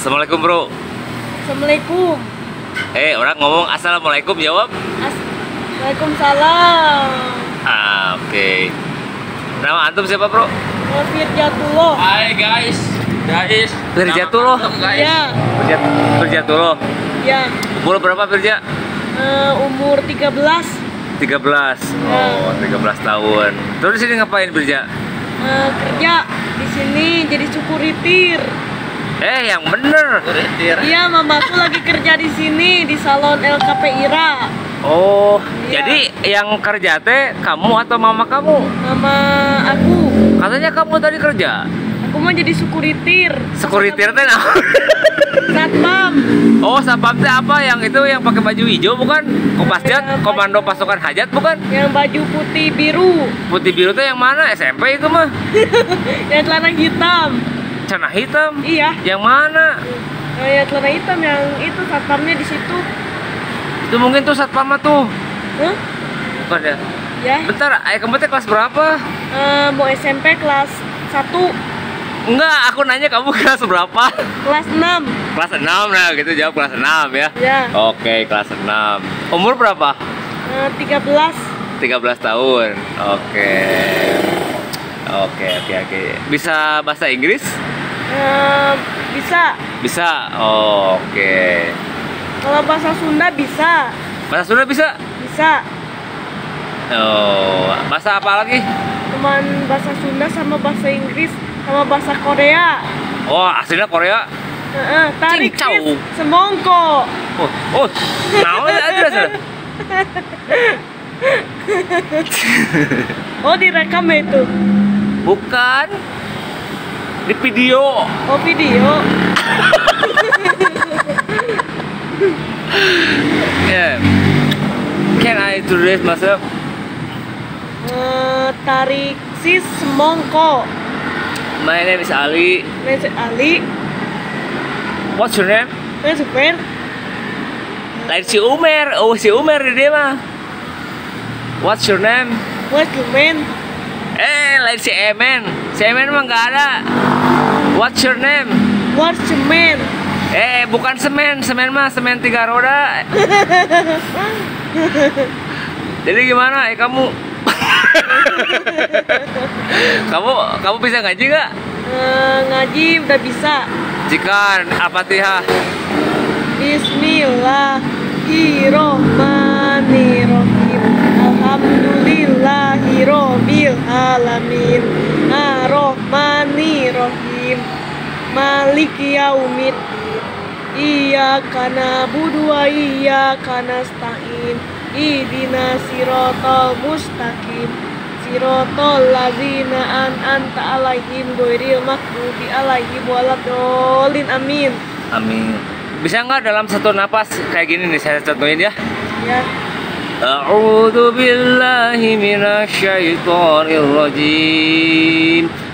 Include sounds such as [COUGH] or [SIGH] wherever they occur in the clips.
Assalamualaikum bro. Assalamualaikum. Eh orang ngomong assalamualaikum jawab. As- Waalaikumsalam. Ah, Oke. Nama antum siapa bro? Firjatullah. Hai guys, guys. Firjatullah. Nama antum, guys. Ya, Firja, Firja Tulo. ya. Umur berapa Firja? Eh, umur 13. 13. Oh, 13 tahun. Terus di sini ngapain Firja? Eh, kerja di sini jadi securitir. Eh, yang bener. Iya, mamaku lagi kerja di sini di salon LKP Ira. Oh, Iya. jadi yang kerja teh kamu atau mama kamu? Mama aku, Katanya kamu tadi kerja. aku mau jadi securitir. Sekuritir teh nah. [LAUGHS] Satpam. Oh, sapam teh apa? Yang itu yang pakai baju hijau bukan? Kopasjat, Iya, komando pasukan hajat bukan? Yang baju putih biru, Putih biru teh yang mana? SMP itu mah. [LAUGHS] yang celana hitam. Celana hitam. Iya, Yang mana? eh, yang celana hitam yang itu satpamnya di situ. Itu mungkin tuh satpam tuh. Hah? Bukan ya? Ya. Bentar, ayah kamu teh kelas berapa? Eh, mau SMP kelas 1, Enggak, aku nanya kamu [LAUGHS] kelas berapa? kelas 6 Kelas 6 nah gitu jawab kelas 6 ya. ya Oke, kelas 6. Umur berapa? eh, 13 13 tahun. Oke. Oke, oke, oke. Bisa bahasa Inggris? Bisa Bisa. Oke. kalau bahasa Sunda bisa Bahasa Sunda bisa? bisa Oh, bahasa apa lagi? cuman bahasa Sunda sama bahasa Inggris sama bahasa Korea Oh, aslinya Korea. Eh, eh, tarik Cincau. semongko Oh, oh. Aja aja. oh direkam ya itu Bukan. Di video. oh video Yeah. Can I introduce myself? Eh, tarik sis semongko My name is Ali. Nasi Ali What's your name? Nasi Super Lain si Umer. Oh, si Umer di dia mah. What's your name? What's your man? Eh, lain si Emen. Si Emen mah nggak ada. What's your name? What's your man? Eh, bukan semen. Semen mah semen tiga roda. [LAUGHS] Jadi gimana? Eh, kamu? [LAUGHS] kamu kamu bisa ngaji nggak? Eh, ngaji udah bisa Jika Al-Fatihah. Bismillahirrohmanirrohim Alhamdulillahirobbil alamin Arrohmanirrohim Maliki yaumiddin Iyyaka na'budu wa iyyaka nasta'in Ihdina siratal mustaqim Siratal ladzina an'amta alaihim ghairil maghdubi alaihim waladdallin amin Amin. Bisa nggak dalam satu napas kayak gini nih saya contohin ya? ya أعوذ بالله من الشيطان الرجيم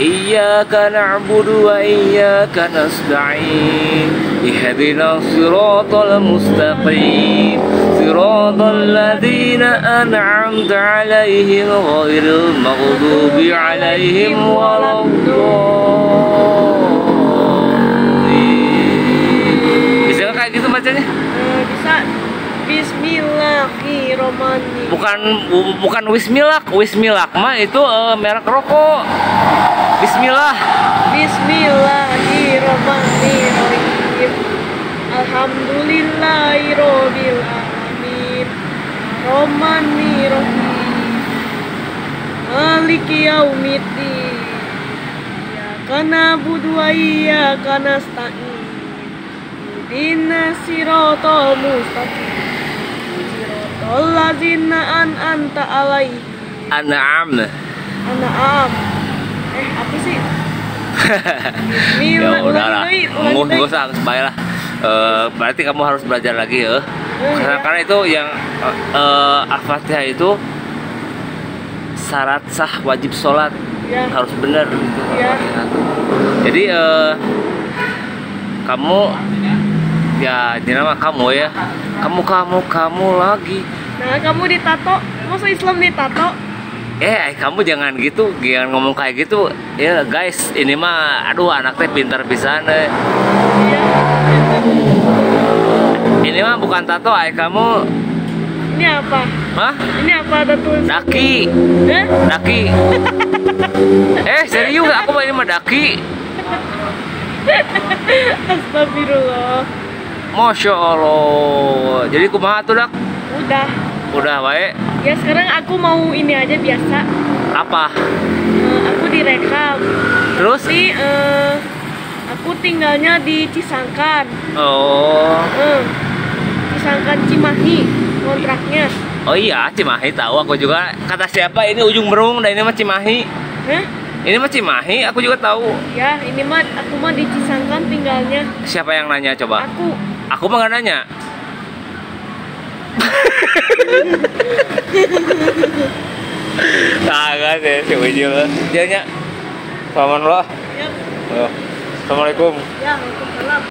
إياك نعبد وإياك نستعين. اهدنا الصراط المستقيم. صراط الذين أنعمت عليهم غير المغضوب عليهم ولا الضالين. Bisa kayak gitu bacanya? Bisa Bismillahirrohmanirrohim Bukan bu- bukan Wismilak, Wismilak mah itu eh, merek rokok. Bismillah. Bismillahirrohmanirrohim Alhamdulillahirobbil alamin Romanirrohim Maliki yaumiddin. Iyyaka na'budu wa iyyaka nasta'in Ihdinas siratal mustaqim Siratal ladzina an'amta alaihim An'am. An'am Eh, apa sih? [LAUGHS] ya Bismillah, udahlah. ulangi deui, ulangi Nggak deui. nggak usah baiklah. Eh, berarti kamu harus belajar lagi ya. Karena, ya. karena itu yang eh, Al-Fatihah itu syarat sah wajib sholat Ya. harus benar gitu. Ya. Jadi eh, kamu ya ini nama kamu ya kamu kamu kamu lagi Nah, kamu ditato, masa Islam ditato? eh kamu jangan gitu jangan ngomong kayak gitu ya guys ini mah aduh anak teh pintar pisan eh. Iya. ini mah bukan tato ay kamu Ini apa? Hah? Ini apa tulisan? daki Eh? daki [LAUGHS] eh serius aku mah ini mah daki Astagfirullah. Masya Allah jadi kumaha tuh dak Udah. udah baik Ya sekarang aku mau ini aja biasa. apa Eh, aku direkam. terus Tapi eh, aku tinggalnya di Cisangkan. oh Eh, Cisangkan Cimahi kontraknya. oh iya Cimahi tahu aku juga kata siapa ini ujung berung dan ini mah Cimahi Hah? ini mah Cimahi aku juga tahu Ya, ini mah aku mah di Cisangkan tinggalnya. siapa yang nanya coba Aku aku mah nggak nanya [LAUGHS] Kagak sih, si Ujil. Dia nya. Salaman lo. ya, Assalamualaikum. ya, Waalaikumsalam.